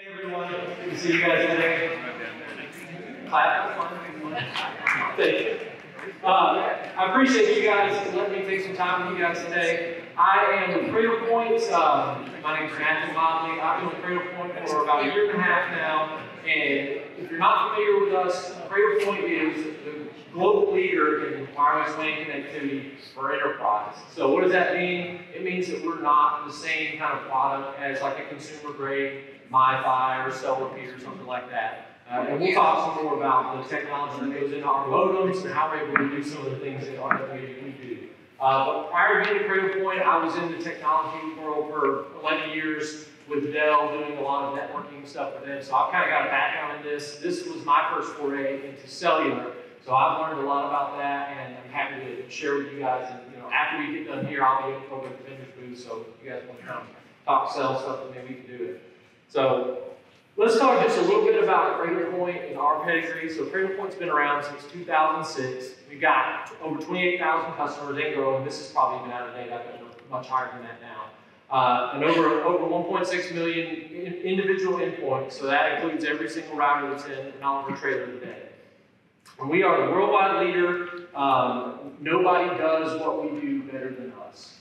Hey everyone, good to see you guys today. Clap. Thank you. Uh, I appreciate you guys letting me take some time with you guys today. I am with Cradlepoint. Um, my name is Matthew Mobley. I've been with Cradlepoint for about a year and a half now. And if you're not familiar with us, Cradlepoint is the global leader in wireless WAN connectivity for enterprise. So what does that mean? It means that we're not the same kind of product as like a consumer grade MiFi or Stellarpy or something like that. Uh, and we'll talk some more about the technology that goes into our modems and how we're able to do some of the things that RWA we do. Uh, but prior to being at Cradlepoint, I was in the technology world for 11 years with Dell, doing a lot of networking stuff with them. So I've kind of got a background in this. This was my first foray into cellular. So I've learned a lot about that, and I'm happy to share with you guys. And you know, after we get done here, I'll be over at the vendor's booth. So if you guys want to come talk sell stuff, then maybe we can do it. So let's talk just a little bit about Cradlepoint and our pedigree. So Cradlepoint's been around since 2006. We've got over 28,000 customers and. This is probably even out of date. I bet much higher than that now. Uh, and over, over 1.6 million individual endpoints. So that includes every single router that's in an Oliver trailer today. We are the worldwide leader. Um, nobody does what we do better than us.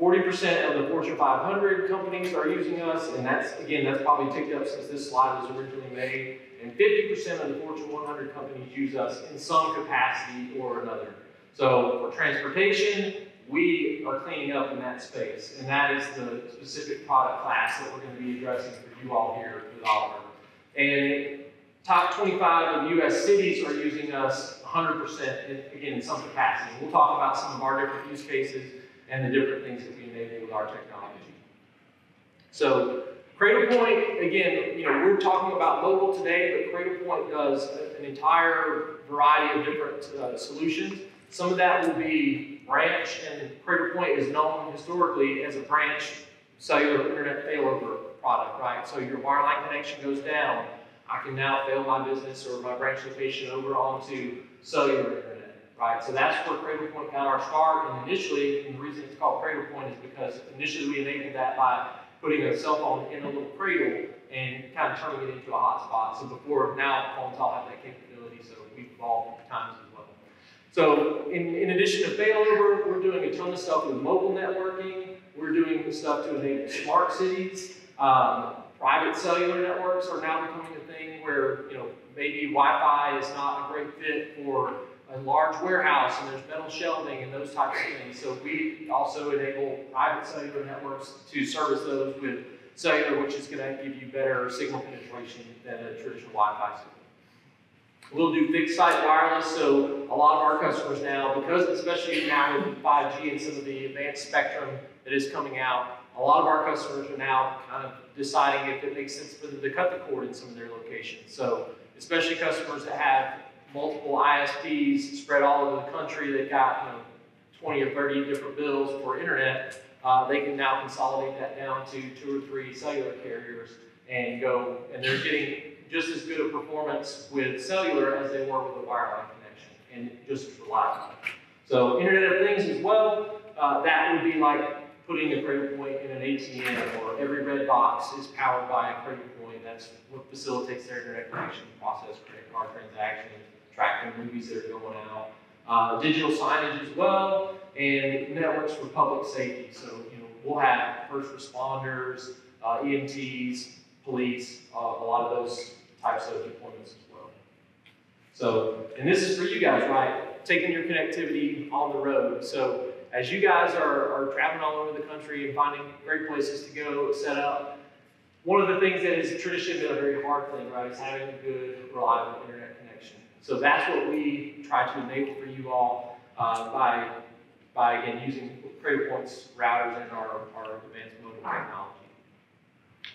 40% of the Fortune 500 companies are using us, and that's, again, that's probably ticked up since this slide was originally made. And 50% of the Fortune 100 companies use us in some capacity or another. So for transportation, we are cleaning up in that space, and that is the specific product class that we're going to be addressing for you all here with Oliver. And top 25 of U.S. cities are using us 100%, in, again, in some capacity. We'll talk about some of our different use cases and the different things that we enable with our technology. So Cradlepoint, again, you know, we're talking about mobile today, but Cradlepoint does an entire variety of different uh, solutions. Some of that will be branch, and Cradlepoint is known historically as a branch cellular internet failover product, right? So your wireline connection goes down, I can now fail my business or my branch location over onto cellular internet right? So that's where Cradlepoint got our start. And initially, and the reason it's called Cradlepoint is because initially we enabled that by putting a cell phone in a little cradle and kind of turning it into a hotspot. So before now, phones all have that capability, so we've evolved times as well. So in, in addition to failover, we're doing a ton of stuff with mobile networking. We're doing stuff to enable smart cities. Um, private cellular networks are now becoming a thing where you know maybe Wi-Fi is not a great fit for a large warehouse and there's metal shelving and those types of things. So we also enable private cellular networks to service those with cellular, which is going to give you better signal penetration than a traditional Wi-Fi signal. We'll do fixed site wireless, so a lot of our customers now, because especially now with 5G and some of the advanced spectrum that is coming out, a lot of our customers are now kind of deciding if it makes sense for them to cut the cord in some of their locations. So especially customers that have multiple ISPs spread all over the country. They've got you know, 20 or 30 different bills for internet. Uh, they can now consolidate that down to two or three cellular carriers and go, and they're getting just as good a performance with cellular as they were with a wireline connection, and just as reliable. So Internet of Things as well, uh, that would be like putting a credit Cradlepoint in an ATM, or every Redbox is powered by a Cradlepoint. That's what facilitates their internet connection, process credit card transactions, tracking movies that are going out. Uh, digital signage as well, and networks for public safety. So, you know, we'll have first responders, uh, EMTs, police, uh, a lot of those types of deployments as well. So, and this is for you guys, right? Taking your connectivity on the road. So, as you guys are, are traveling all over the country and finding great places to go set up, one of the things that has traditionally been a very hard thing, right, is having a good, reliable internet connection. So that's what we try to enable for you all uh, by, by, again, using Cradlepoint's routers and our, our advanced mobile technology.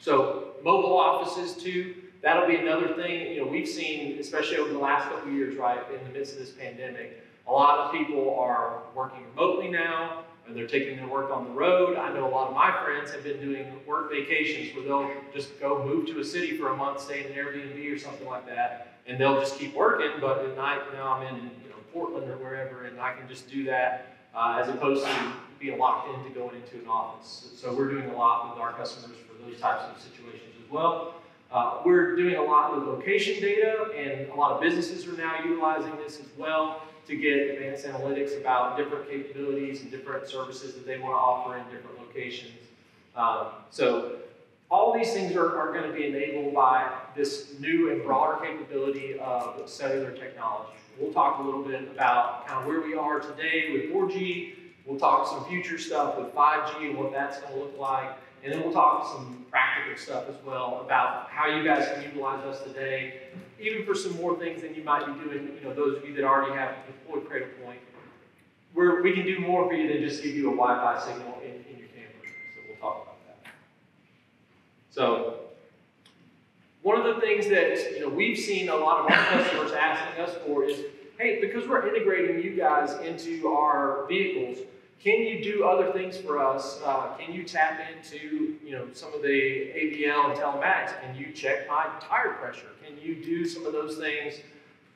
So mobile offices too, that'll be another thing. You know, we've seen, especially over the last couple years, right, in the midst of this pandemic, a lot of people are working remotely now, and they're taking their work on the road. I know a lot of my friends have been doing work vacations where they'll just go move to a city for a month, stay in an Airbnb or something like that, and they'll just keep working. But at night, now I'm in you know, Portland or wherever, and I can just do that uh, as opposed to being locked into going into an office. So we're doing a lot with our customers for those types of situations as well. Uh, we're doing a lot with location data, and a lot of businesses are now utilizing this as well to get advanced analytics about different capabilities and different services that they want to offer in different locations. Um, so all these things are, are going to be enabled by this new and broader capability of cellular technology. We'll talk a little bit about kind of where we are today with 4G. We'll talk some future stuff with 5G and what that's going to look like. And then we'll talk some practical stuff as well about how you guys can utilize us today, even for some more things than you might be doing, you know, those of you that already have deployed Cradlepoint. We're, we can do more for you than just give you a Wi-Fi signal in, in your camper. So we'll talk about that. So one of the things that you know we've seen a lot of our customers asking us for is, hey, because we're integrating you guys into our vehicles, can you do other things for us? Uh, can you tap into, you know, some of the AVL and telematics? Can you check my tire pressure? Can you do some of those things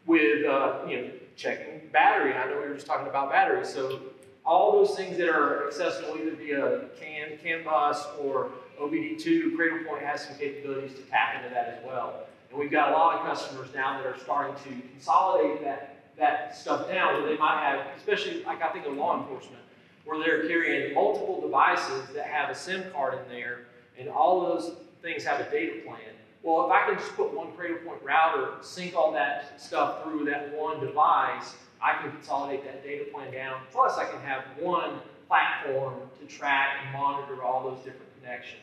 with, uh, you know, checking battery? I know we were just talking about batteries. So all those things that are accessible either via CAN, CAN bus or OBD2, Cradlepoint has some capabilities to tap into that as well. And we've got a lot of customers now that are starting to consolidate that, that stuff down where they might have, especially like I think of law enforcement, where they're carrying multiple devices that have a SIM card in there, and all of those things have a data plan. Well, if I can just put one Cradlepoint router, sync all that stuff through that one device, I can consolidate that data plan down. Plus, I can have one platform to track and monitor all those different connections.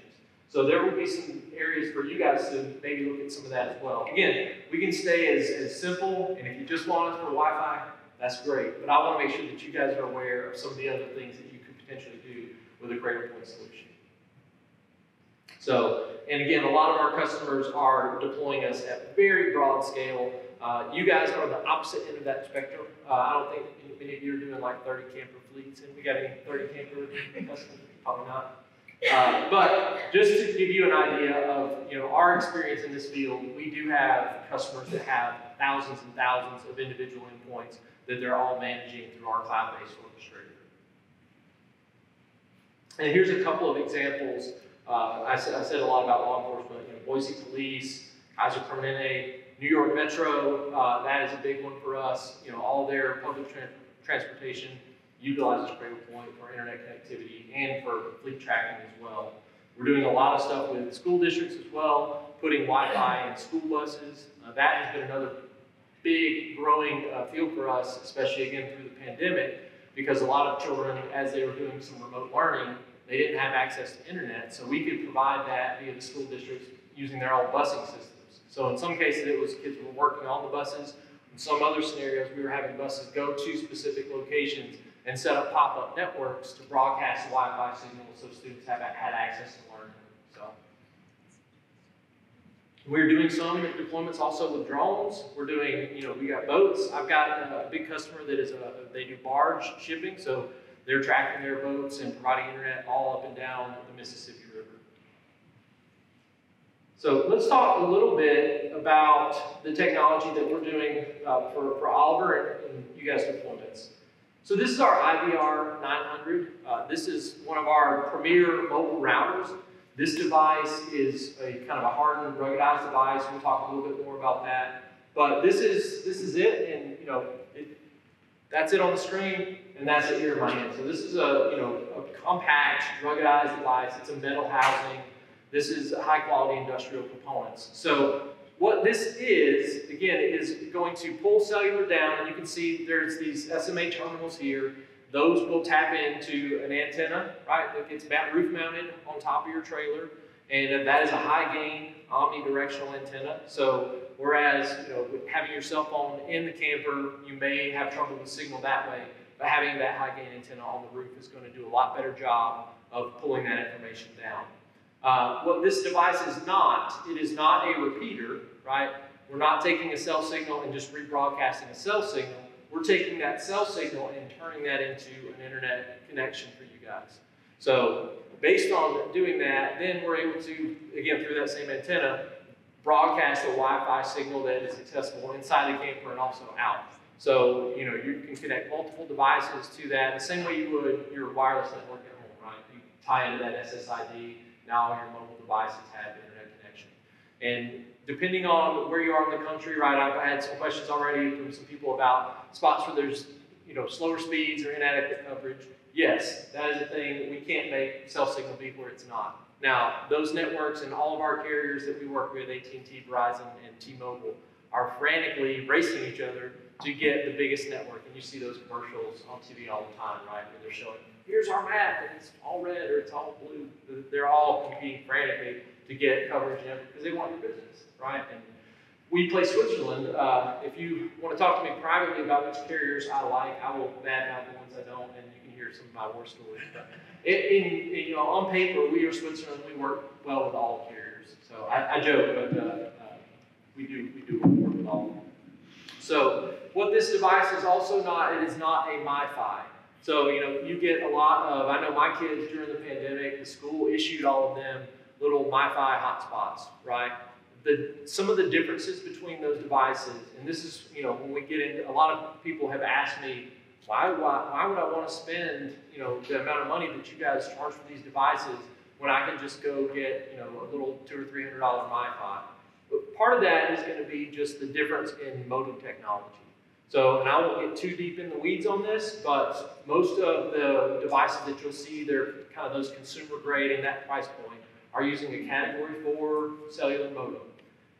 So there will be some areas for you guys to maybe look at some of that as well. Again, we can stay as, as simple, and if you just want us for Wi-Fi, that's great. But I want to make sure that you guys are aware of some of the other things that you could potentially do with a Cradlepoint solution. So, and again, a lot of our customers are deploying us at very broad scale. Uh, you guys are the opposite end of that spectrum. Uh, I don't think many of you are doing like 30 camper fleets, and we got any 30 camper customers? Probably not. Uh, but just to give you an idea of you know our experience in this field, we do have customers that have thousands and thousands of individual endpoints that they're all managing through our cloud-based orchestrator. And here's a couple of examples. Uh, I, said, I, said, a lot about law enforcement. You know, Boise Police, Kaiser Permanente, New York Metro, uh, that is a big one for us. You know, all their public tra transportation utilizes Cradlepoint for internet connectivity and for fleet tracking as well. We're doing a lot of stuff with school districts as well, putting Wi-Fi in school buses. Uh, that has been another big growing uh, field for us, especially again through the pandemic, because a lot of children, as they were doing some remote learning, they didn't have access to internet, so we could provide that via the school districts using their own busing systems. So in some cases, it was kids were working on the buses. In some other scenarios, we were having buses go to specific locations and set up pop-up networks to broadcast Wi-Fi signal so students have had access to learning. We're doing some deployments also with drones. We're doing, you know, we got boats. I've got a big customer that is a, they do barge shipping, so they're tracking their boats and providing internet all up and down the Mississippi River. So let's talk a little bit about the technology that we're doing uh, for, for Oliver and, and you guys deployments. So this is our IBR 900. Uh, this is one of our premier mobile routers. This device is a kind of a hardened, ruggedized device. We'll talk a little bit more about that. But this is this is it, and you know, it, that's it on the screen, and that's it here in my hand. So this is a you know a compact, ruggedized device. It's a metal housing. This is high quality industrial components. So what this is, again, is going to pull cellular down, and you can see there's these SMA terminals here. Those will tap into an antenna, right, that gets roof mounted on top of your trailer. And that is a high gain omnidirectional antenna. So whereas you know having your cell phone in the camper, you may have trouble with signal that way, but having that high gain antenna on the roof is going to do a lot better job of pulling that information down. Uh, what this device is not, it is not a repeater, right? We're not taking a cell signal and just rebroadcasting a cell signal. We're taking that cell signal and turning that into an internet connection for you guys. So based on doing that, then we're able to, again, through that same antenna, broadcast a Wi-Fi signal that is accessible inside the camper and also out. So, you know, you can connect multiple devices to that the same way you would your wireless network at home, right? You tie into that SSID, now your mobile devices have internet connection. And depending on where you are in the country, right, I've had some questions already from some people about spots where there's, you know, slower speeds or inadequate coverage. Yes, that is a thing. That we can't make cell signal be where it's not. Now, those networks and all of our carriers that we work with, AT&T, Verizon, and T-Mobile, are frantically racing each other to get the biggest network. And you see those commercials on TV all the time, right? Where they're showing, here's our map, and it's all red or it's all blue. They're all competing frantically to get coverage everything because they want your business, right? And we play Switzerland. Uh, if you want to talk to me privately about which carriers I like, I will bad out the ones I don't, and you can hear some of my war stories. But in, in, you know, on paper, we are Switzerland. We work well with all carriers. So I, I joke, but uh, uh, we do we do work with all of them. So what this device is also not, it is not a MiFi. So you know, you get a lot of. I know my kids during the pandemic, the school issued all of them little MiFi hotspots, right? The, some of the differences between those devices, and this is, you know, when we get into, a lot of people have asked me, why, why, why would I want to spend, you know, the amount of money that you guys charge for these devices when I can just go get, you know, a little two or three hundred dollar MiFi? But part of that is going to be just the difference in modem technology. So, and I won't get too deep in the weeds on this, but most of the devices that you'll see, they're kind of those consumer grade in that price point, are using a Category 4 cellular modem.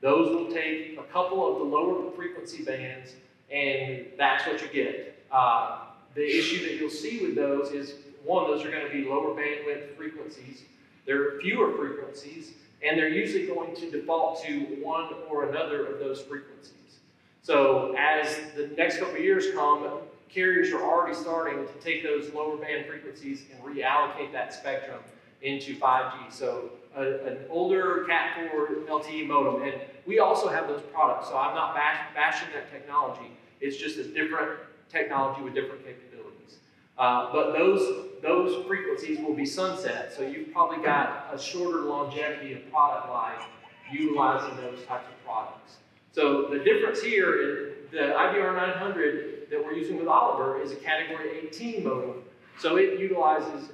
Those will take a couple of the lower frequency bands, and that's what you get. Uh, the issue that you'll see with those is one, those are going to be lower bandwidth frequencies. There are fewer frequencies, and they're usually going to default to one or another of those frequencies. So as the next couple of years come, carriers are already starting to take those lower band frequencies and reallocate that spectrum into 5G. So a, an older Cat4 LTE modem, and we also have those products. So I'm not bash, bashing that technology. It's just a different technology with different capabilities. Uh, but those, those frequencies will be sunset, so you've probably got a shorter longevity of product life utilizing those types of products. So the difference here is the IBR 900 that we're using with Oliver is a category 18 modem. So it utilizes,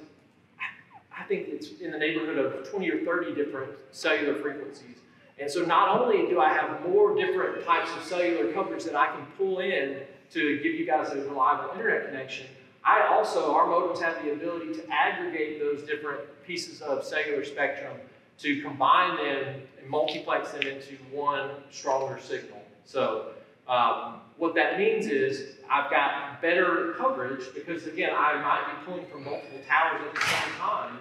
I think it's in the neighborhood of 20 or 30 different cellular frequencies. And so not only do I have more different types of cellular coverage that I can pull in to give you guys a reliable internet connection, I also, our modems have the ability to aggregate those different pieces of cellular spectrum to combine them and multiplex them into one stronger signal. So um, what that means is I've got better coverage because again, I might be pulling from multiple towers at the same time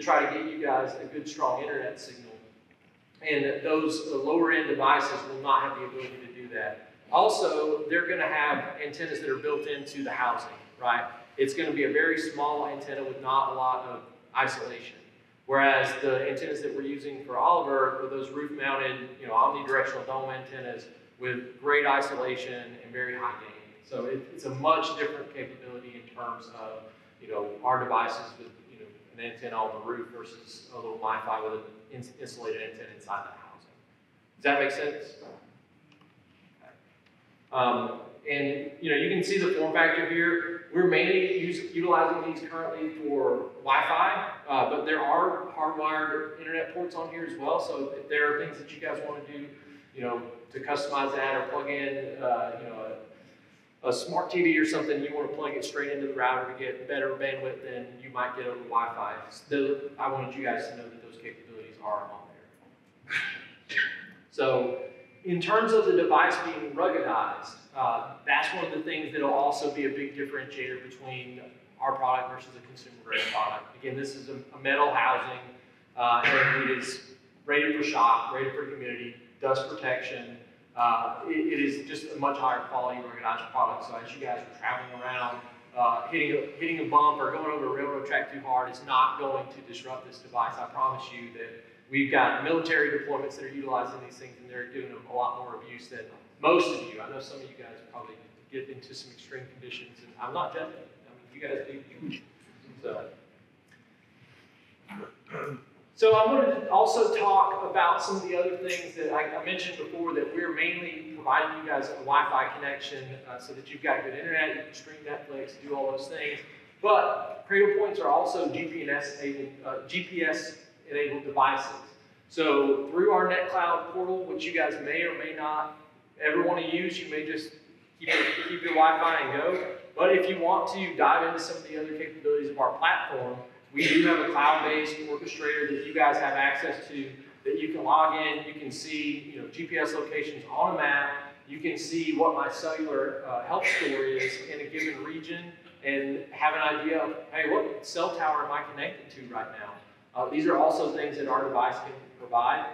try to get you guys a good strong internet signal. And those lower end devices will not have the ability to do that. Also, they're going to have antennas that are built into the housing, right? It's going to be a very small antenna with not a lot of isolation. Whereas the antennas that we're using for Oliver are those roof-mounted, you know, omnidirectional dome antennas with great isolation and very high gain. So it, it's a much different capability in terms of, you know, our devices with, an antenna on the roof versus a little MiFi with an insulated antenna inside the housing. Does that make sense? Um, and you know, you can see the form factor here. We're mainly use, utilizing these currently for Wi-Fi, uh, but there are hardwired internet ports on here as well. So if there are things that you guys want to do, you know, to customize that or plug in, uh, you know, a, smart TV or something, you want to plug it straight into the router to get better bandwidth than you might get over Wi-Fi. So I wanted you guys to know that those capabilities are on there. So in terms of the device being ruggedized, uh, that's one of the things that will also be a big differentiator between our product versus a consumer grade product. Again, this is a, a metal housing, uh, and it is rated for shock, rated for humidity, dust protection. Uh, it, it is just a much higher quality ruggedized product. So as you guys are traveling around, uh, hitting, a, hitting a bump or going over a railroad track too hard, it's not going to disrupt this device. I promise you that We've got military deployments that are utilizing these things, and they're doing a lot more abuse than most of you. I know some of you guys probably get into some extreme conditions, and I'm not judging. I mean, you guys do. So. So I wanted to also talk about some of the other things that I, mentioned before that we're mainly providing you guys a Wi-Fi connection uh, so that you've got good internet, you can stream Netflix, do all those things. But Cradlepoints are also GPS enabled, uh, GPS devices. So through our NetCloud portal, which you guys may or may not ever want to use, you may just keep, keep your Wi-Fi and go. But if you want to dive into some of the other capabilities of our platform, we do have a cloud-based orchestrator that you guys have access to that you can log in, you can see you know, GPS locations on a map, you can see what my cellular uh, health score is in a given region and have an idea of, hey, what cell tower am I connected to right now? Uh, these are also things that our device can provide.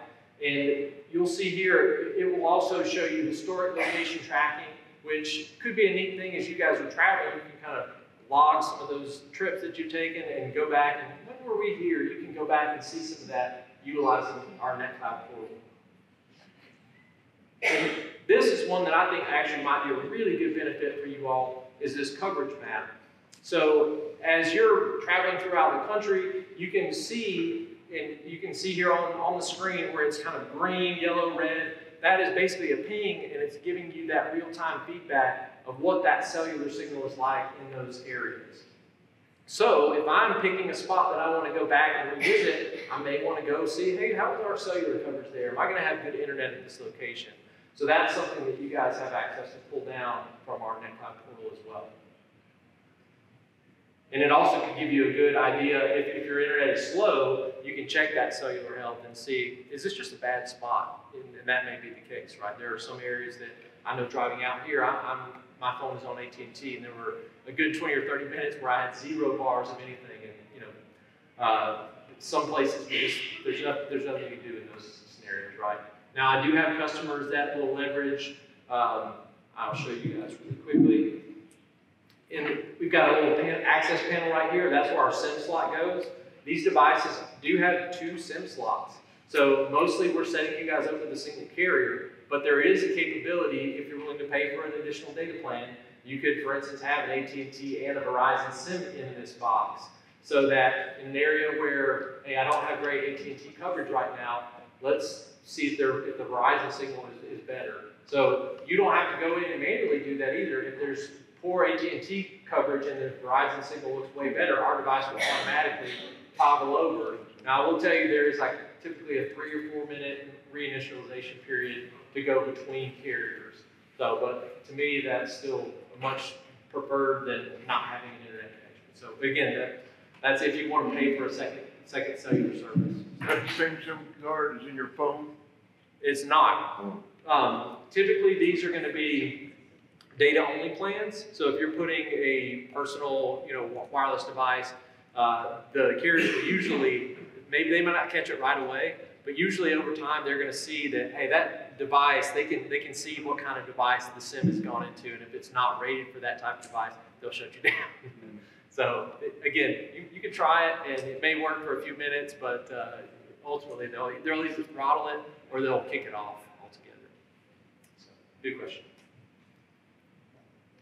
And you'll see here, it will also show you historic location tracking, which could be a neat thing as you guys are traveling. You can kind of log some of those trips that you've taken and go back and when were we here? You can go back and see some of that utilizing our NetCloud portal. And this is one that I think actually might be a really good benefit for you all, is this coverage map. So as you're traveling throughout the country, you can see, and you can see here on, on the screen where it's kind of green, yellow, red, that is basically a ping and it's giving you that real-time feedback of what that cellular signal is like in those areas. So if I'm picking a spot that I want to go back and revisit, I may want to go see, hey, how is our cellular coverage there? Am I going to have good internet at this location? So that's something that you guys have access to pull down from our NetCloud portal as well. And it also can give you a good idea, if, if your internet is slow, you can check that cellular health and see, is this just a bad spot? And, and that may be the case, right? There are some areas that I know driving out here, I, I'm, my phone is on AT&T, and there were a good 20 or 30 minutes where I had zero bars of anything. And, you know, uh, some places, just, there's, no, there's nothing you can do in those scenarios, right? Now, I do have customers that will leverage, um, I'll show you guys really quickly. And we've got a little pan, access panel right here. That's where our SIM slot goes. These devices do have two SIM slots. So mostly we're setting you guys up with a single carrier, but there is a capability if you're willing to pay for an additional data plan. You could, for instance, have an AT&T and a Verizon SIM in this box, so that in an area where hey, I don't have great AT&T coverage right now, let's see if, if the Verizon signal is, is better. So you don't have to go in and manually do that either. If there's poor AT&T coverage and the Verizon signal looks way better, our device will automatically toggle over. Now, I will tell you there is like typically a three or four minute reinitialization period to go between carriers. So, but to me, that's still much preferred than not having an internet connection. So again, that, that's if you want to pay for a second second cellular service. That the same SIM card is in your phone? It's not. Um, typically, these are going to be data-only plans. So if you're putting a personal, you know, wireless device, uh, the carriers will usually, maybe they might not catch it right away, but usually over time they're going to see that, hey, that device, they can they can see what kind of device the SIM has gone into, and if it's not rated for that type of device, they'll shut you down. so again, you, you can try it, and it may work for a few minutes, but uh, ultimately they'll they'll either throttle it or they'll kick it off altogether. So, good question.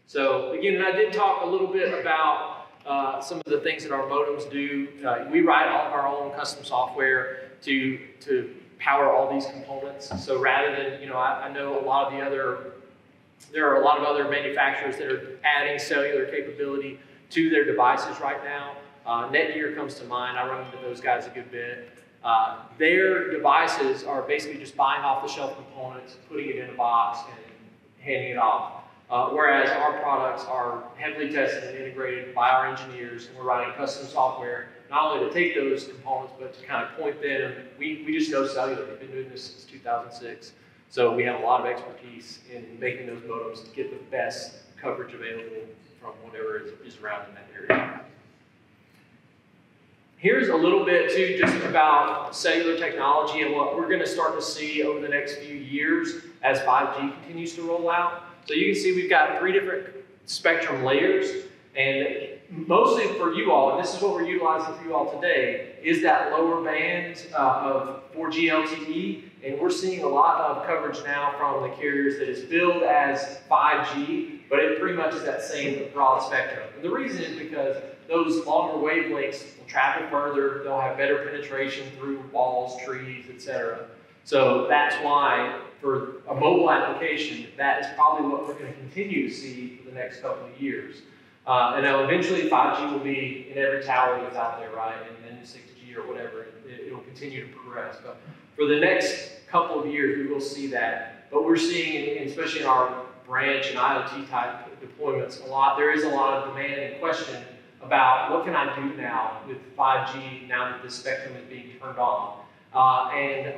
So again, and I did talk a little bit about uh, some of the things that our modems do. Uh, we write all of our own custom software to to power all these components. So rather than, you know, I, I know a lot of the other, there are a lot of other manufacturers that are adding cellular capability to their devices right now. Uh, Netgear comes to mind. I run into those guys a good bit. Uh, their devices are basically just buying off the shelf components, putting it in a box, and handing it off. Uh, whereas our products are heavily tested and integrated by our engineers, and we're writing custom software not only to take those components, but to kind of point them. We, we just know cellular. We've been doing this since 2006. So we have a lot of expertise in making those modems to get the best coverage available from whatever is, is around in that area. Here's a little bit too just about cellular technology and what we're going to start to see over the next few years as 5G continues to roll out. So you can see we've got three different spectrum layers and mostly for you all, and this is what we're utilizing for you all today, is that lower band uh, of 4G LTE. And we're seeing a lot of coverage now from the carriers that is billed as 5G, but it pretty much is that same broad spectrum. And the reason is because those longer wavelengths will travel further, they'll have better penetration through walls, trees, etc. So that's why for a mobile application, that is probably what we're going to continue to see for the next couple of years. Uh, and now eventually 5G will be in every tower that's out there, right? And then 6G or whatever, it, it'll continue to progress. But for the next couple of years, we will see that. But we're seeing, especially in our branch and IoT type deployments, a lot, there is a lot of demand and question about what can I do now with 5G now that the spectrum is being turned on. Uh, and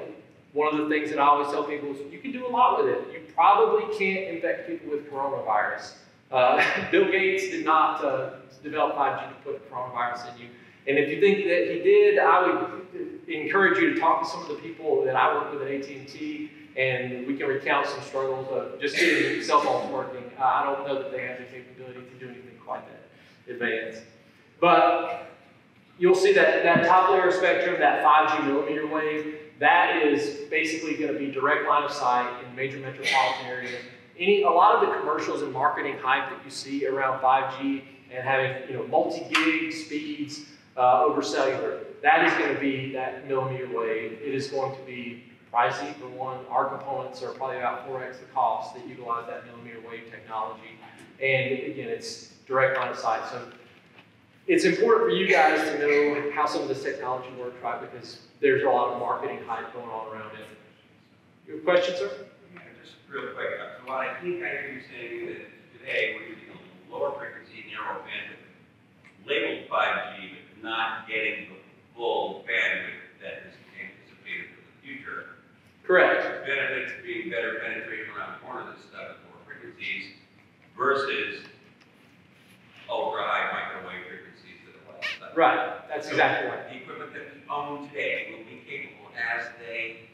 one of the things that I always tell people is you can do a lot with it. You probably can't infect people with coronavirus. Uh, Bill Gates did not uh, develop 5G to put coronavirus in you. And if you think that he did, I would encourage you to talk to some of the people that I work with at AT&T, and we can recount some struggles of just getting cell phones working. Uh, I don't know that they have the capability to do anything quite that advanced. But you'll see that that top layer spectrum, that 5G millimeter wave, that is basically going to be direct line of sight in major metropolitan areas. Any, a lot of the commercials and marketing hype that you see around 5G and having you know multi-gig speeds uh, over cellular, that is going to be that millimeter wave. It is going to be pricey for one. Our components are probably about 4x the cost that utilize that millimeter wave technology. And again, it's direct line of sight. So it's important for you guys to know how some of this technology works, right? Because there's a lot of marketing hype going on around it. Your question, sir? Real quick, uh, so what I think I hear you saying that today we're using a lower frequency narrow bandwidth labeled five G, but not getting the full bandwidth that is anticipated for the future. Correct. Benefits being better penetration around the corner of this stuff at lower frequencies versus ultra high microwave frequencies that are less. stuff. Right. That's exactly right. The equipment that we own today will be capable as they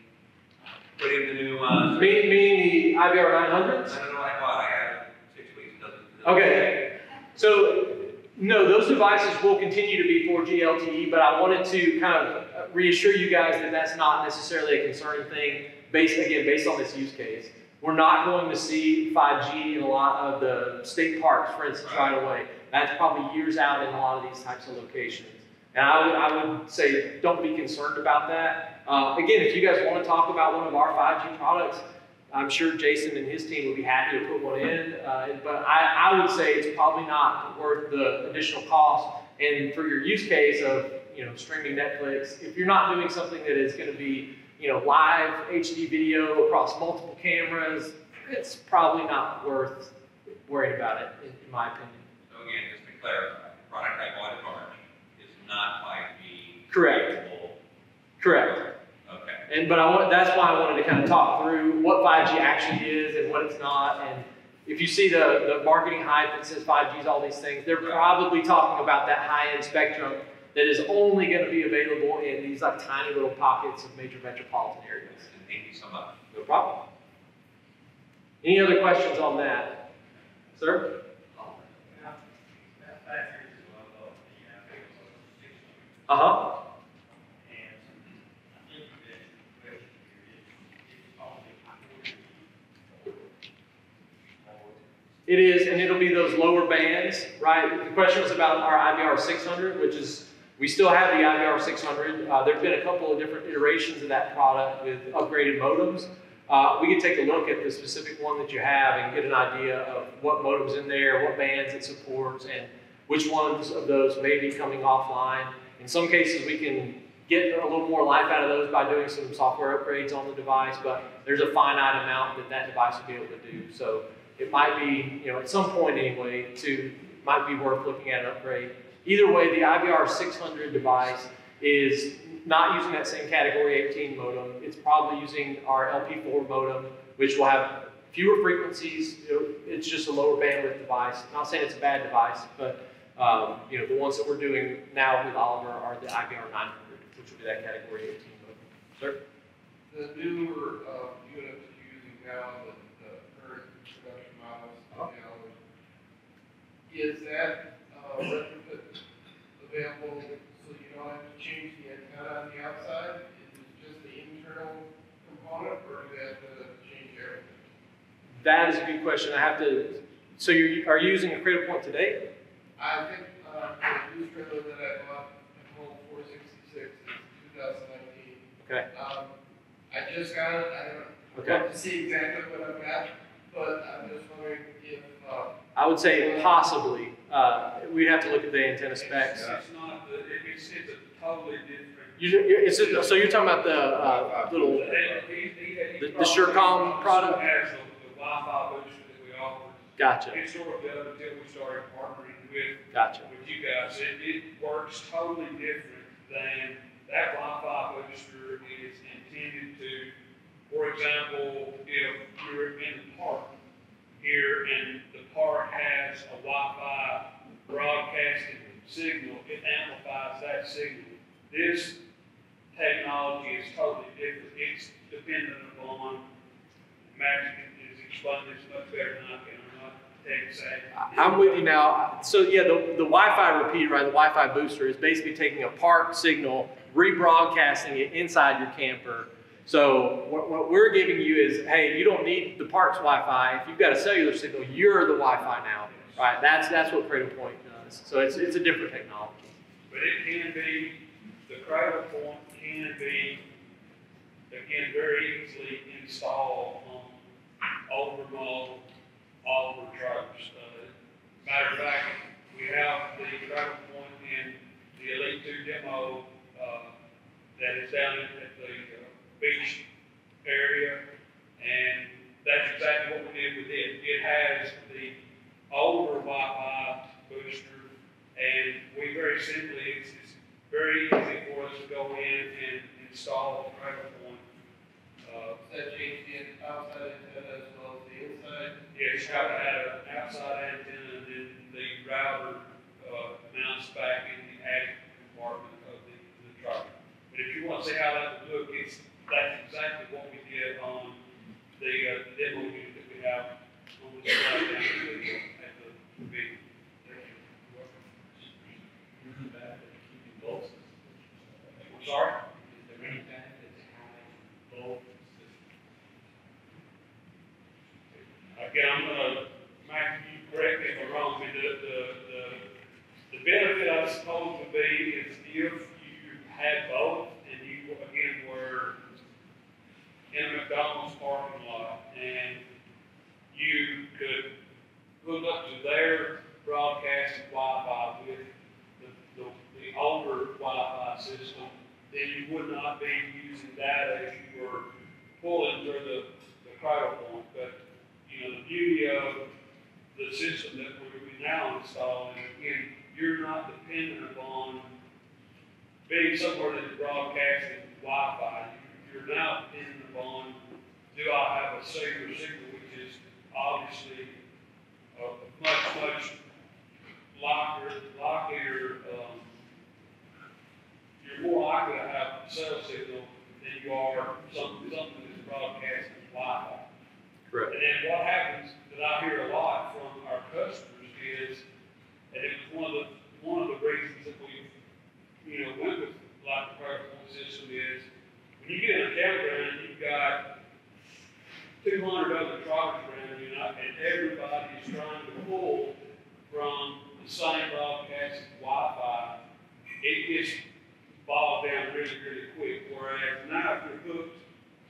put in the new, uh. Meaning, meaning the IBR 900s? I don't know what I bought, I have six weeks, doesn't. Okay. So, no, those devices will continue to be 4G LTE, but I wanted to kind of reassure you guys that that's not necessarily a concerning thing, based, again, based on this use case. We're not going to see 5G in a lot of the state parks, for instance, right away. That's probably years out in a lot of these types of locations. And I would, I would say, don't be concerned about that. Uh, again, if you guys want to talk about one of our 5G products, I'm sure Jason and his team would be happy to put one in. Uh, but I, I would say it's probably not worth the additional cost. And for your use case of you know streaming Netflix, if you're not doing something that is going to be you know live HD video across multiple cameras, it's probably not worth worrying about it, in, in my opinion. So again, just to clarify, product I bought not five G. Correct. Correct. Okay. And but I want that's why I wanted to kind of talk through what 5G actually is and what it's not. And if you see the, the marketing hype that says 5G is all these things, they're probably talking about that high-end spectrum that is only going to be available in these like tiny little pockets of major metropolitan areas. And thank you so much. No problem. Any other questions on that? Sir? Um, Uh-huh. It is, and it'll be those lower bands, right? The question was about our IBR 600, which is, we still have the IBR 600. Uh, there have been a couple of different iterations of that product with upgraded modems. Uh, we can take a look at the specific one that you have and get an idea of what modem's in there, what bands it supports, and which ones of those may be coming offline. In some cases, we can get a little more life out of those by doing some software upgrades on the device, but there's a finite amount that that device will be able to do. So it might be, you know, at some point anyway, to might be worth looking at an upgrade. Either way, the IBR 600 device is not using that same category 18 modem. It's probably using our LP4 modem, which will have fewer frequencies. It's just a lower bandwidth device. not saying it's a bad device, but um, you know, the ones that we're doing now with Oliver are the IBR 900, which would be that category 18 modem. Sir? The newer, uh, units you're using now, the, the current production models, you know, is that, uh, retrofit available, so you don't have to change the antenna on the outside? Is it just the internal component, or do they have to change everything? That is a good question. I have to, so you are you using a Cradlepoint today? I think, uh, the used trailer that I bought, at home four sixty-six, is two thousand nineteen. Okay. Um, I just got it, I don't Okay. want to see exactly what I've got, but I'm just wondering if, uh, I would say possibly. uh, we'd have to look at the antenna specs. It's not, the- it- it's, it's a totally different. You, you- it's, a- so you're talking about the, uh, little, He- he- he- he The- the Surecom product? Gotcha. It's sort of booster that we offer. gotcha, until we started partnering with gotcha. with you guys, it, it works totally different than that Wi-Fi booster is intended to. For example, if you're in the park here and the park has a Wi-Fi broadcasting signal, it amplifies that signal. This technology is totally different. It's dependent upon, Magic is explaining this much better than I can, I'm with you now. So yeah, the, the Wi-Fi repeater, right, the Wi-Fi booster is basically taking a park signal, rebroadcasting it inside your camper. So what, what we're giving you is, hey, you don't need the park's Wi-Fi. If you've got a cellular signal, you're the Wi-Fi now, right? That's that's what Cradlepoint does. So it's it's a different technology. But it can be, the cradle point can be, again, very easily installed on older older trucks. Uh, Matter of fact, we have the cradle point in the Elite Two demo, uh, that is down at the uh, beach area. And that's exactly what we did with it. It has the older Wi-Fi booster and we very simply, it's, it's very easy for us to go in and install a cradle point. Uh, That it's got to have an outside antenna and then the router, uh, mounts back in the attic compartment of the, the truck. But if you want to see how that would look, it's, that's exactly what we did on the, uh, demo unit that we have on the side down at the big. Sorry? Again, I'm gonna, Mike, you correct me if I'm wrong, but the, the, the, the benefit I suppose would be is if you had both and you, again, were in a McDonald's parking lot and you could hook up to their broadcasting Wi-Fi with the, the, the older Wi-Fi system, then you would not be using data if you were pulling through the, the Cradlepoint. But, you the beauty of the system that we now installing, again, you're not dependent upon being somewhere that's broadcasting Wi-Fi. You're now dependent upon, do I have a cellular signal, which is obviously a much, much likelier, likelier, um, you're more likely to have a cell signal than you are something, something that's broadcasting Wi-Fi. Correct. And then what happens, that I hear a lot from our customers is, and it's one of the, one of the reasons that we, you know, went with like the point system is, when you get in a campground, you've got two hundred other trucks around you, and and everybody is trying to pull from the same broadcast Wi-Fi, it gets bogged down really, really quick, whereas now if you're hooked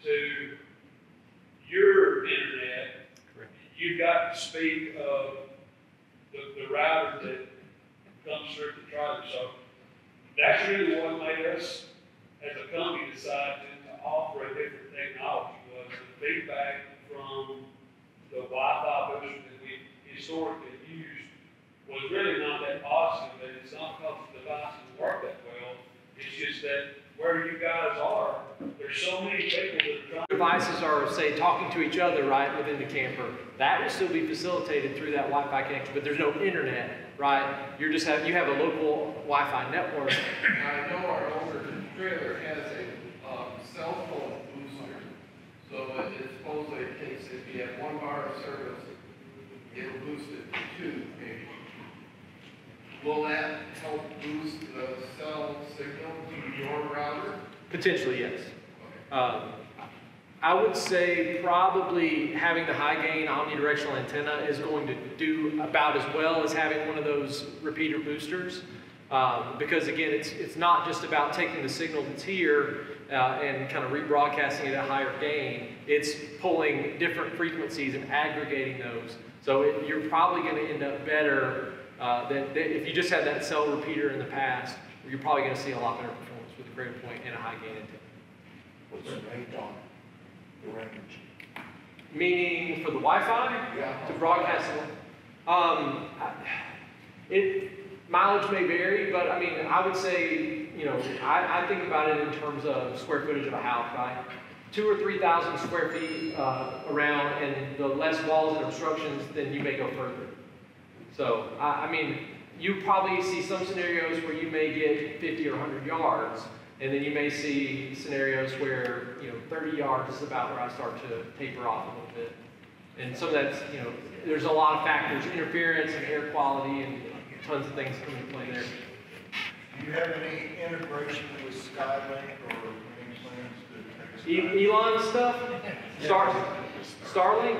to your internet, you've got the speed of the, the router that comes through the trailer, so that's really what made us, as a company, decide to, to offer a different technology, was the feedback from the Wi-Fi booster that we historically used was really not that awesome, but it's not because the devices work that well, it's just that where you guys are, there's so many people Devices are, say, talking to each other, right, within the camper. That will still be facilitated through that Wi-Fi connection, but there's no internet, right? You're just have, you have a local Wi-Fi network. I know our older trailer has a, um, cell phone booster, so it- it's supposedly, it takes, if you have one bar of service, it'll boost it to two, maybe. Will that help boost the cell signal to your router? Potentially, yes. Okay. Um, I would say probably having the high gain omnidirectional antenna is going to do about as well as having one of those repeater boosters. Um, because again, it's, it's not just about taking the signal that's here uh, and kind of rebroadcasting it at higher gain. It's pulling different frequencies and aggregating those. So it, you're probably going to end up better uh, that, that if you just had that cell repeater in the past, you're probably gonna see a lot better performance with a Cradlepoint and a high gain antenna. What's the the range? Meaning for the Wi-Fi, Yeah. to broadcast, um, it, mileage may vary, but I mean, I would say, you know, I, I think about it in terms of square footage of a house, right? Two or three thousand square feet, uh, around, and the less walls and obstructions, then you may go further. So, I, I mean, you probably see some scenarios where you may get fifty or hundred yards, and then you may see scenarios where, you know, thirty yards is about where I start to taper off a little bit. And some of that's, you know, there's a lot of factors, interference and air quality and tons of things come into play there. Do you have any integration with Skylink or any plans to take E- Elon stuff, Star, Starlink,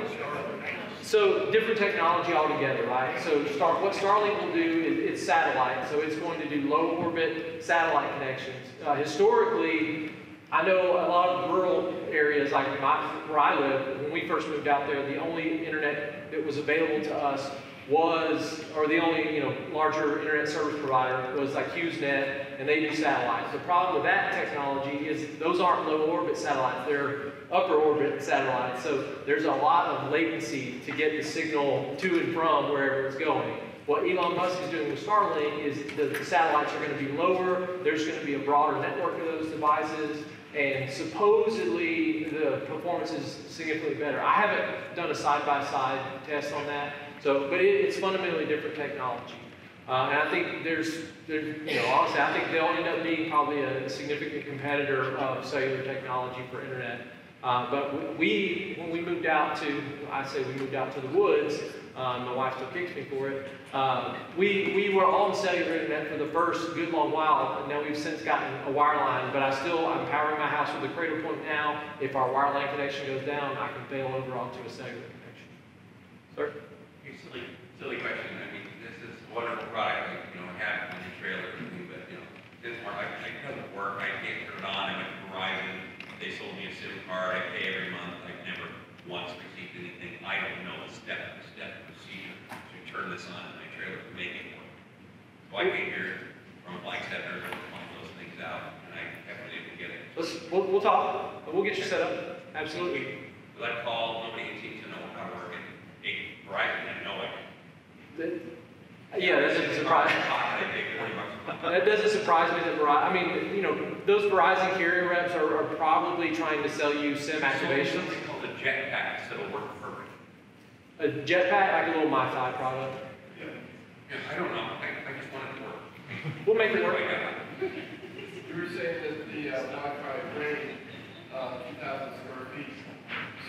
so different technology altogether, right? So Star, what Starlink will do is it's satellite, so it's going to do low orbit satellite connections. Uh, historically, I know a lot of rural areas like my, where I live, when we first moved out there, the only internet that was available to us was, or the only, you know, larger internet service provider was like HughesNet, and they do satellites. The problem with that technology is those aren't low orbit satellites, they're upper orbit satellites. So there's a lot of latency to get the signal to and from wherever it's going. What Elon Musk is doing with Starlink is the, satellites are going to be lower, there's going to be a broader network of those devices, and supposedly the performance is significantly better. I haven't done a side-by-side test on that, so, but it, it's fundamentally different technology. Uh, and I think there's, there's, you know, honestly, I think they'll end up being probably a significant competitor of cellular technology for internet. Uh, but we, when we moved out to, I say we moved out to the woods, um, my wife still kicks me for it. Um, we, we were on cellular internet for the first good long while, and now we've since gotten a wireline, but I still, I'm powering my house with a Cradlepoint now. If our wireline connection goes down, I can fail over onto a cellular connection. Sir? Hey, silly, silly question, I mean, this is a wonderful product, like, you know, I have it on the trailer or anything, but, you know, this one, I, I doesn't work, I can't turn it on, I went to Verizon, they sold me a SIM card, I pay every month, I've never once received anything, I don't know a step-by-step procedure to turn this on in my trailer to make it work. So I came here from Flagstaff, to find those things out, and I definitely didn't get it. Let's, we'll, we'll talk, we'll get you set up, absolutely. So I called, nobody seems to know how to work it, Hey, Verizon no idea. That- Yeah, that doesn't surprise, I paid forty bucks a month. that doesn't surprise me that Verizon, I mean, you know, those Verizon carrier reps are, are probably trying to sell you SIM activation. Something called a jetpack that'll work perfect. A jetpack, like a little MiFi product. Yeah, yeah. I don't know, I, I just want it to work. We'll make it work. I got. You were saying that the uh, Wi-Fi range, uh, two thousand square feet.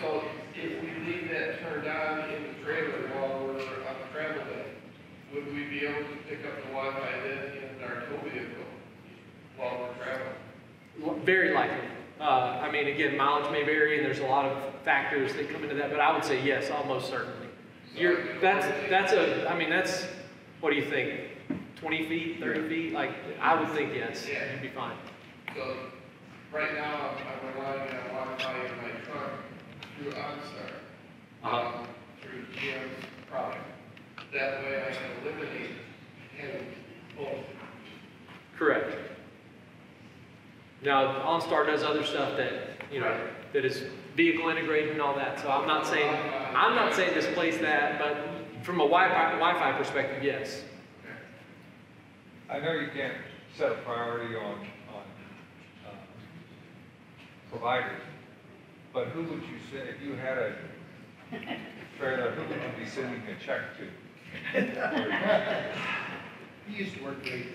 So if we leave that turned on in the trailer while we're on the travel day, would we be able to pick up the Wi-Fi then in our tow vehicle while we're traveling? Very likely. Uh, I mean, again, mileage may vary, and there's a lot of factors that come into that, but I would say yes, almost certainly. You're, that's, that's a, I mean, that's, what do you think? Twenty feet, thirty feet? Like, I would think yes, Yeah. you'd be fine. So right now, I'm relying on Wi-Fi in my truck through OnStar, Uh-huh. um, through GM's product. That way I can eliminate having both. Correct. Now, OnStar does other stuff that, you know, that is vehicle integrated and all that, so I'm not saying, I'm not saying displace that, but from a Wi-Fi, Wi-Fi perspective, yes. I know you can't set a priority on, on, uh, providers, but who would you say, if you had a trailer, who would you be sending a check to? He used to work there too.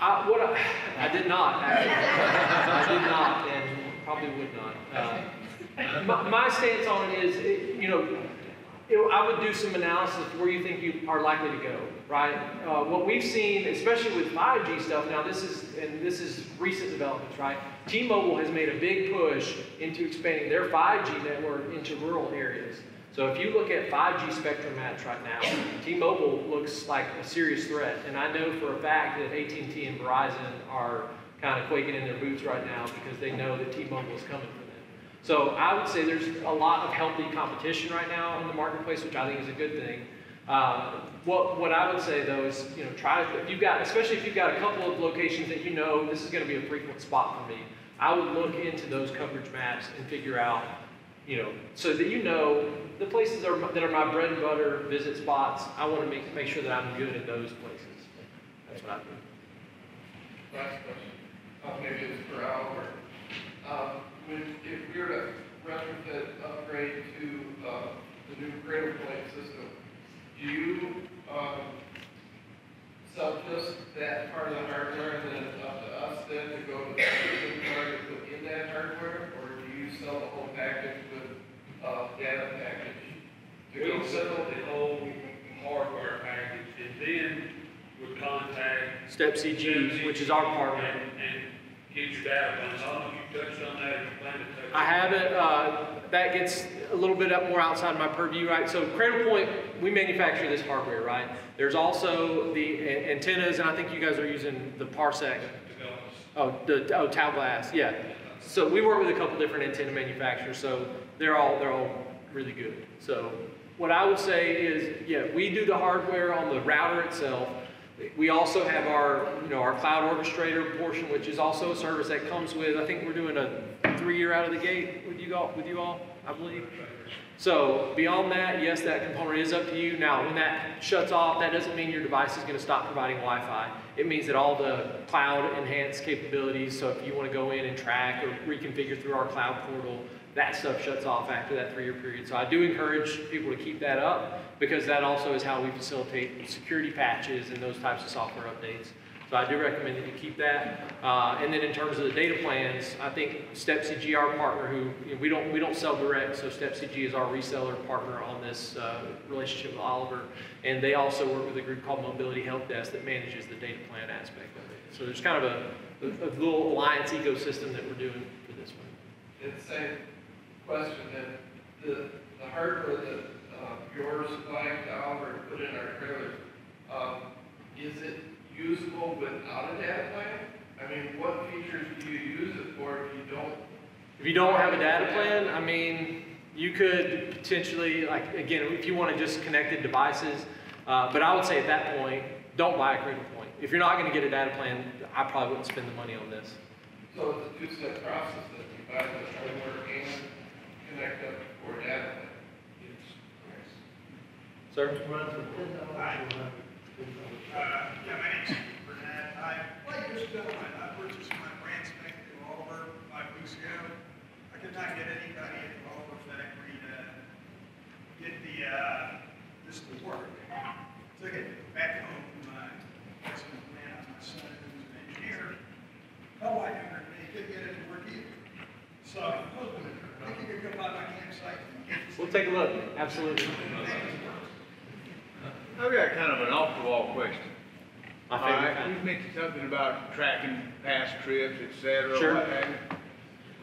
I, what I, I did not, actually. I did not, and probably would not. Uh, my, my stance on it is, it, you know, it, I would do some analysis where you think you are likely to go, right? Uh, what we've seen, especially with 5G stuff, now this is, and this is recent developments, right? T-Mobile has made a big push into expanding their 5G network into rural areas. So if you look at 5G spectrum maps right now, T-Mobile looks like a serious threat. And I know for a fact that AT&T and Verizon are kind of quaking in their boots right now because they know that T-Mobile is coming for them. So I would say there's a lot of healthy competition right now in the marketplace, which I think is a good thing. Uh, what, what I would say though is, you know, try, if you've got, especially if you've got a couple of locations that you know, this is gonna be a frequent spot for me, I would look into those coverage maps and figure out, you know, so that you know, the places are, that are my bread and butter visit spots, I wanna make, make sure that I'm good at those places. That's what I do. Last question, uh, maybe it's for Albert. Um, when, if we were to retrofit, upgrade to, uh, the new cradle point system, do you, um, sell just that part of the hardware and then it's up to us then to go to the system card to put in that hardware? Or do you sell the whole package with, uh, data package? We sell the whole hardware package and then we contact. StepCG, which is our partner. And, and get your data plans. I don't know if you touched on that, you plan to touch. I haven't, uh, that gets a little bit up more outside my purview, right? So Cradlepoint, we manufacture this hardware, right? There's also the antennas, and I think you guys are using the Parsec, oh, the, oh, Taoglas, yeah. So we work with a couple different antenna manufacturers, so they're all, they're all really good. So what I would say is, yeah, we do the hardware on the router itself. We also have our, you know, our cloud orchestrator portion, which is also a service that comes with, I think we're doing a three-year out of the gate with you all, with you all, I believe. So beyond that, yes, that component is up to you. Now, when that shuts off, that doesn't mean your device is gonna stop providing Wi-Fi. It means that all the cloud enhanced capabilities, so if you wanna go in and track or reconfigure through our cloud portal, that stuff shuts off after that three-year period. So I do encourage people to keep that up because that also is how we facilitate security patches and those types of software updates. So I do recommend that you keep that. Uh, and then in terms of the data plans, I think StepCG, our partner, who you know, we don't we don't sell direct, so Step StepCG is our reseller partner on this uh, relationship with Oliver, and they also work with a group called Mobility Help Desk that manages the data plan aspect of it. So there's kind of a, a, a little alliance ecosystem that we're doing for this one. It's same question, then, the, the hardware that, uh, you're supplying to Oliver put in our trailers, um, is it usable without a data plan? I mean, what features do you use it for if you don't? If you don't have a data plan, I mean, you could potentially, like, again, if you want to just connected devices, uh, but I would say at that point, don't buy a Cradle Point. If you're not going to get a data plan, I probably wouldn't spend the money on this. So it's a two-step process that you buy the hardware and connect up for a data plan. Sir? Uh, yeah, my name's Burnett. I, like this gentleman, I purchased my brand spanking new Oliver five weeks ago. I could not get anybody at the Oliver factory to get the, uh, this to work. Took it back home to my husband, man, my son, who's an engineer. Oh, I never, he couldn't get it to work either. So, I was gonna, I think you could come by my campsite and get this. We'll take a look, absolutely. I've got kind of an off-the-wall question. All right, kind. you mentioned something about tracking past trips, et cetera, Sure. what have you.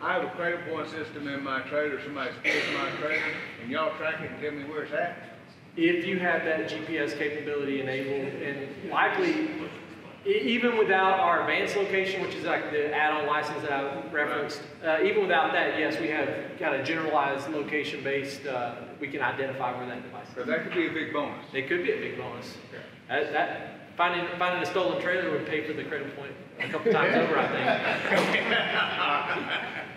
I have a Cradlepoint system in my trailer, somebody steals my trailer, and y'all track it and tell me where it's at? If you have that GPS capability enabled, and likely, even without our advanced location, which is like the add-on license that I referenced, uh, even without that, yes, we have kind of generalized location-based, uh, we can identify where that device is. Because that could be a big bonus. It could be a big bonus. That, that, finding, finding a stolen trailer would pay for the Cradlepoint a couple times over, I think.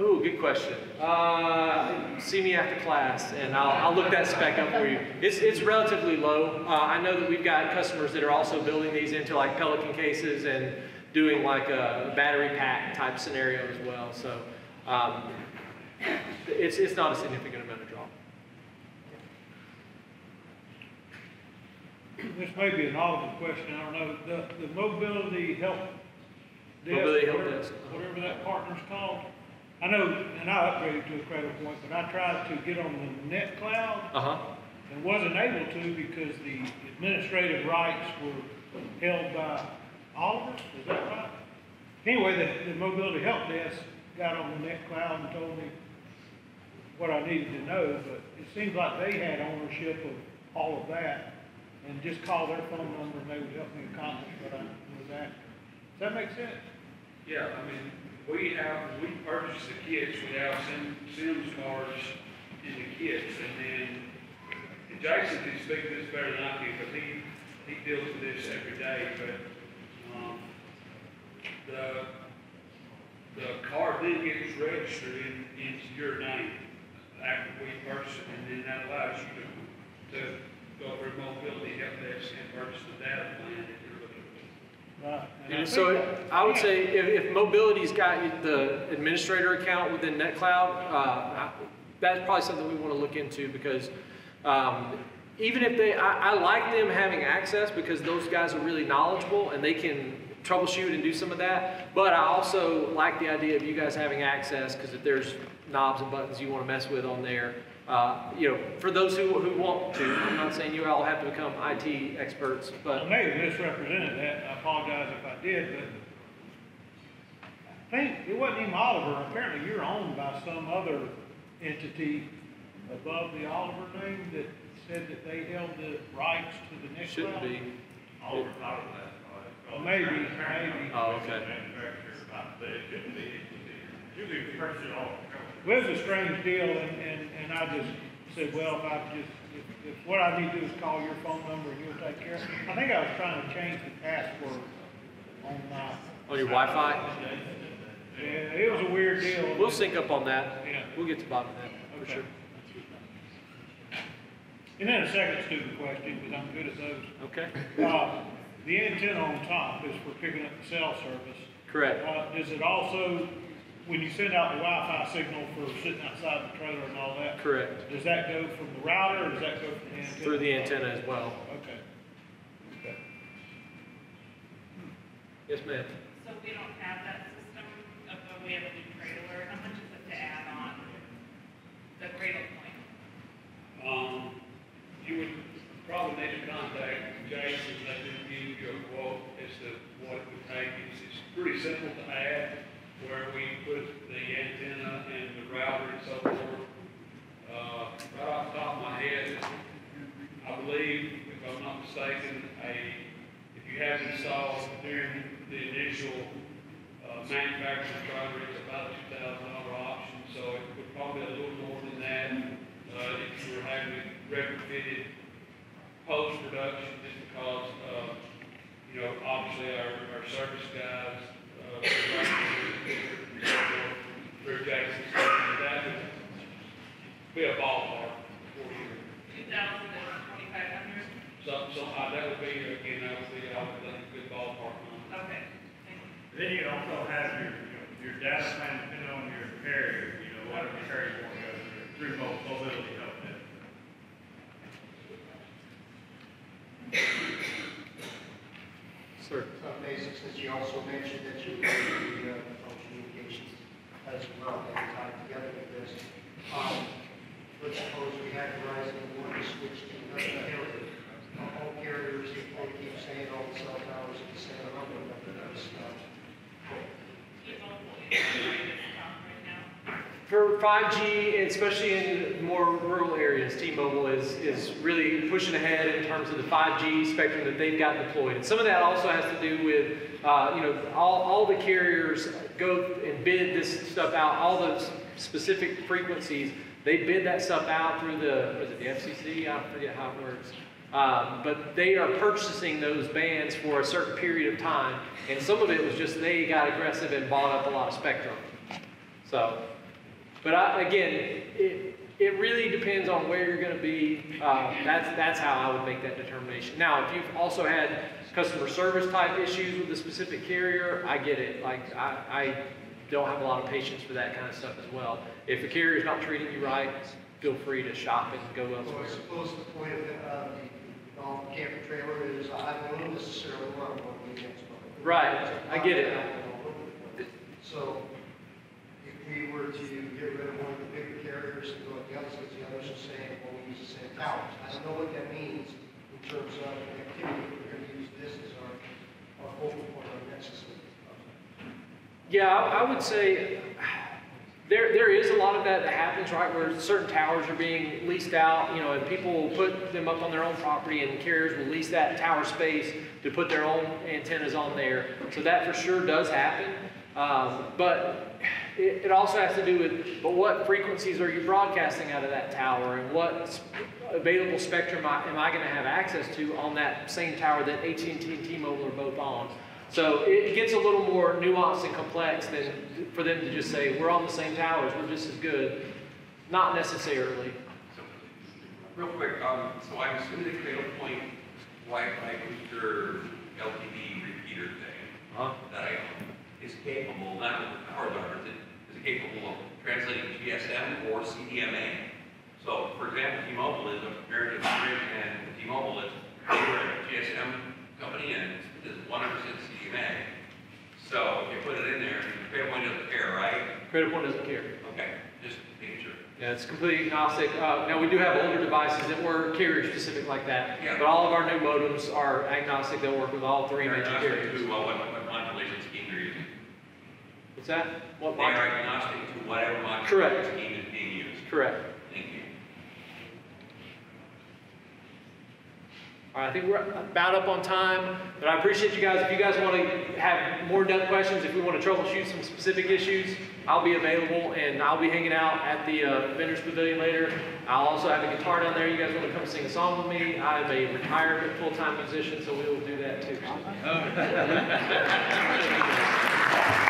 Ooh, good question. Uh, see me after class, and I'll, I'll look that spec up for you. It's, it's relatively low. Uh, I know that we've got customers that are also building these into like Pelican cases and doing like a battery pack type scenario as well. So, um, it's, it's not a significant amount of drop. This may be an audible question, I don't know, the, the mobility help desk. Mobility help whatever- desk. Whatever that partner's called. I know, and I upgraded to a Cradle Point, but I tried to get on the NetCloud Uh-huh. and wasn't able to because the administrative rights were held by Oliver, is that right? Anyway, the, the mobility help desk got on the net cloud and told me what I needed to know, but it seems like they had ownership of all of that and just call their phone number and they would help me accomplish what I was after. Does that make sense? Yeah, I mean, we have, we purchase the kits, we have SIM, SIMS cards in the kits, and then Jason can speak to this better than I can, because he, he deals with this every day, but, um, the, the car then gets registered in, into your name after we purchase it, and then that allows you to, to go through mobility help desk and purchase the data plan that you're looking for. Right. And And so that- I would say if, if mobility's got the administrator account within NetCloud, uh, that's probably something we want to look into because, um, even if they, I, I like them having access because those guys are really knowledgeable and they can troubleshoot and do some of that. But I also like the idea of you guys having access because if there's knobs and buttons you want to mess with on there, uh, you know, for those who, who want to, I'm not saying you all have to become IT experts, but I may have misrepresented that, I apologize if I did, but I think it wasn't even Oliver, apparently you're owned by some other entity above the Oliver name that said that they held the rights to the next shouldn't be. Oliver thought of that. Maybe, maybe. Oh, okay. Well, it was a strange deal, and, and, and I just said, well, if I just, if, if what I need to do is call your phone number and you'll take care of it. I think I was trying to change the password on my, On your Wi-Fi? yeah, it was a weird deal. We'll sync up on that. Yeah. We'll get to the bottom of that, for Okay. sure. And then a second stupid question, because I'm good at those. Okay, Uh, the antenna on top is for picking up the cell service. correct. Uh, does it also, when you send out the Wi-Fi signal for sitting outside the trailer and all that, Correct. does that go from the router or does that go from the antenna? Through the antenna as well. Okay. Okay. Yes, ma'am. So we don't have that system, but we have a new trailer, how much is it to add on the cradle point? Um, you would probably need to contact Jason, let them give you a quote as to what it would take. It's, it's pretty simple to add, where we put the antenna and the router and so forth. Uh, right off the top of my head, I believe, if I'm not mistaken, a, if you have installed during the initial, uh, manufacturing trailer, it's about a two thousand dollar option, so it would probably be a little more than that. Uh, if you were having it retrofitted post-production, just because, uh, you know, obviously our, our service guys, through Jackson, that would be a for you. That would be, again, that would be, a good ballpark number. Okay, thank you. Then you also have your, your data plan on your carrier, you know, whatever carrier you want to mobility help. Uh, basics, that you also mentioned that you do the, uh, communications as well, that you tie together with this. Um, let's suppose we had Verizon wanted to switch to another carrier. Uh, All carriers, if they keep saying all the cell towers are the same number, but there's, uh, T-Mobile is right at the top right now. For 5G, especially in more rural areas, T-Mobile is, is really pushing ahead in terms of the 5G spectrum that they've got deployed. And some of that also has to do with, uh, you know, all, all the carriers go and bid this stuff out, all those specific frequencies, they bid that stuff out through the, was it the FCC? I forget how it works. Um, but they are purchasing those bands for a certain period of time. And some of it was just they got aggressive and bought up a lot of spectrum. So, but I, again, it, it really depends on where you're gonna be. Uh, that's, that's how I would make that determination. Now, if you've also had customer service type issues with a specific carrier, I get it. Like, I, I don't have a lot of patience for that kind of stuff as well. If the carrier's not treating you right, feel free to shop and go elsewhere. So I suppose the point of, uh, the golf camper trailer is, I don't necessarily want one the. Right, I get it. So, we were to get rid of one of the bigger carriers and go with the others, because the others are saying, well, we use the same towers. I don't know what that means in terms of connectivity, we're gonna use this as our, our focal point on Nexus. Yeah, I, I would say there, there is a lot of that that happens, right, where certain towers are being leased out, you know, and people will put them up on their own property and carriers will lease that tower space to put their own antennas on there. So that for sure does happen. Um, but it, it also has to do with, but what frequencies are you broadcasting out of that tower and what available spectrum I- am I gonna have access to on that same tower that AT&T and T-Mobile are both on? So it it gets a little more nuanced and complex than for them to just say, we're on the same towers, we're just as good. Not necessarily. So, real quick, um, so I'm assuming the Cradle Point Wi-Fi booster LTE repeater thing Huh? that I own is capable, not with the power it is capable of translating GSM or CDMA. So, for example, T-Mobile is a American Sprint and T-Mobile is, a GSM company and one hundred percent CDMA. So if you put it in there, the Cradlepoint doesn't care, right? Cradlepoint doesn't care. Okay, just making sure. Yeah, it's completely agnostic. Uh, now, we do have older devices that were carrier-specific like that. Yeah. But all of our new modems are agnostic. They'll work with all three They're major carriers. to, well, what, what they're using. What's that? What They are model? agnostic to whatever Correct. scheme is being used. Correct. Thank you. All right, I think we're about up on time, but I appreciate you guys. If you guys want to have more in-depth questions, if we want to troubleshoot some specific issues, I'll be available and I'll be hanging out at the uh, vendors pavilion later. I'll also have a guitar down there. You guys want to come sing a song with me? I'm a retired full-time musician, so we will do that too.